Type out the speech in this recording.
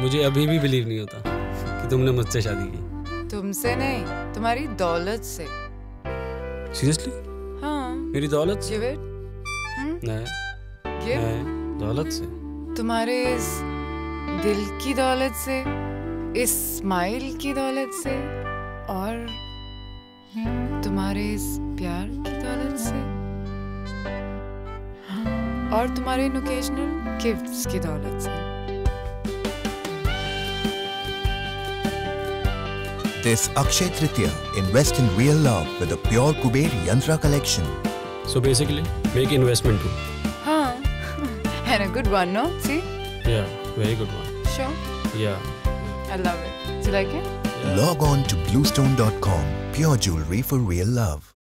मुझे अभी भी बिलीव नहीं होता कि तुमने मुझसे शादी की। तुमसे नहीं तुम्हारी दौलत से। सीरियसली हाँ। मेरी दौलत से? गिव नहीं। गिव नहीं दौलत से? तुम्हारे इस दिल की दौलत से इस स्माइल की दौलत से और तुम्हारे इस प्यार की दौलत से। और तुम्हारे इन ओकेजनल गिफ्ट्स की दौलत से। this Akshay Tritiya, invest in real love with the pure Kuber Yantra collection. So basically, make investment too. Huh. and a good one, no? See? Yeah, very good one. Sure? Yeah. I love it. Do you like it? Yeah. Log on to bluestone.com. Pure jewelry for real love.